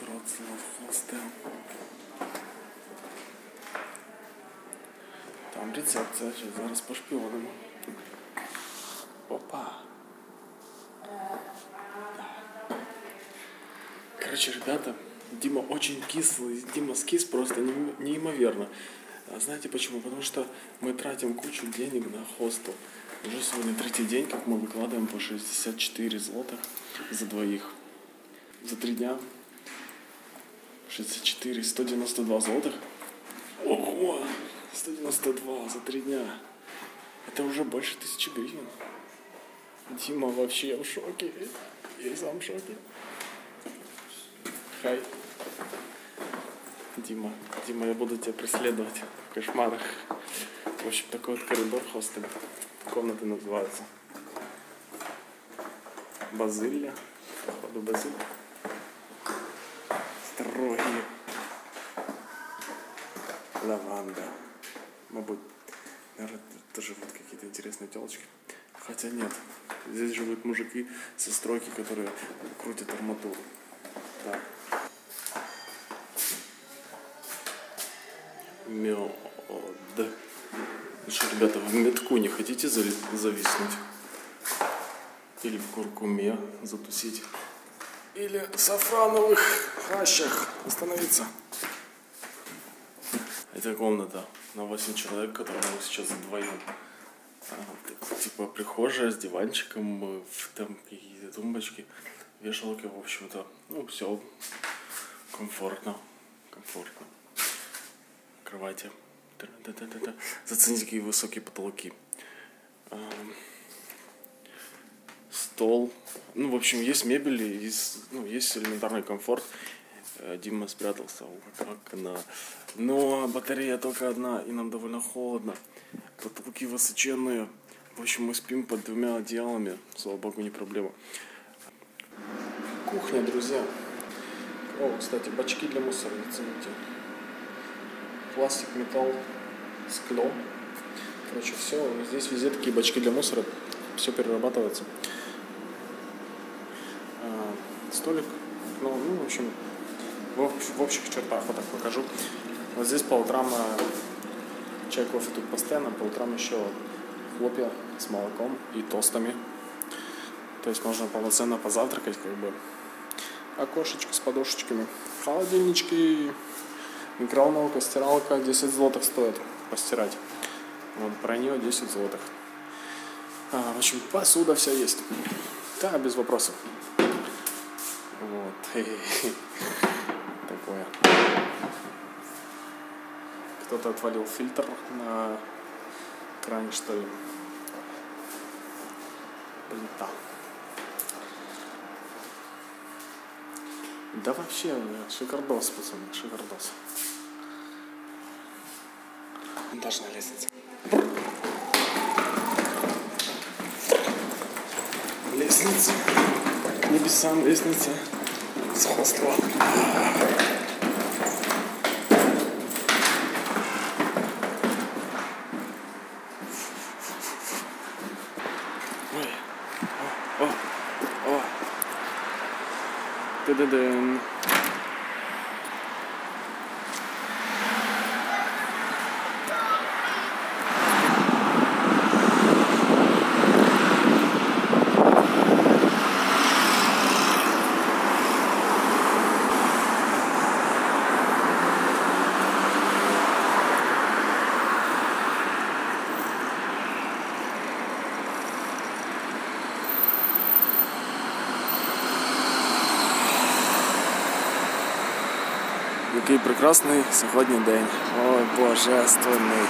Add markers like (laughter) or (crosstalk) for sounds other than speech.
Вроцлав хостел. Там рецепція, ще зараз пошпіонимо. Опа. Короче, ребята, Дима очень кислый. Дима скис просто неим- неимоверно. А знаете почему? Потому что мы тратим кучу денег на хостел. Уже сегодня третий день, как мы выкладываем по 64 злотых за двоих. За три дня 64, 192 злотых. Ого! 192 за три дня. Это уже больше тысячи гривен. Дима вообще в шоке. Я сам в шоке. Хай. Дима, Дима, я буду тебя преследовать в кошмарах. В общем, такой вот коридор хостеля. Комнаты называются. Базилия. Походу базилия. Строгие. Лаванда. Мабуть, наверное, тут живут какие-то интересные телочки. Хотя нет. Здесь живут мужики со стройки, которые крутят арматуру. Да. Мед. Ну что, ребята, в медку не хотите зави- зависнуть? Или в куркуме затусить? Или сафрановых хащах остановиться? Это комната на 8 человек, которую мы сейчас вдвоем. А, Типа прихожая с диванчиком, э, там какие-то тумбочки, вешалки, в общем-то. Ну, все комфортно. Комфортно. Кровати. Зацените, какие высокие потолки. Ам, Стол. Ну, в общем, есть мебель, есть, ну, есть элементарный комфорт. Э, Дима спрятался у окна. Но батарея только одна, и нам довольно холодно. Потолки высоченные. В общем, мы спим под двумя одеялами. Слава богу, не проблема. Кухня, друзья. О, кстати, бачки для мусора, оцените. Пластик, металл, скло. Короче, все. Здесь везде такие бачки для мусора. Все перерабатывается. А, столик. Ну, ну, в общем, в, в общих чертах вот так покажу. Вот здесь по утрам а, чай, кофе тут постоянно, по утрам еще хлопья с молоком и тостами. То есть можно полноценно позавтракать, как бы. Окошечко с подушечками. Холодильнички. Микроволновка, стиралка 10 злотых стоит постирать. Вот про нее 10 злотых. А, в общем, посуда вся есть. Да, без вопросов. (laughs) Такое. Кто-то отвалил фильтр на кране, что ли. Плита. Да вообще, шикардос, пацаны, шикардос. Даже на лестнице. Лестница. Небесам лестница. С хостела. Ой. О, о, о. Та-да-дам. Який прекрасний сьогодні день. Ой, божественний.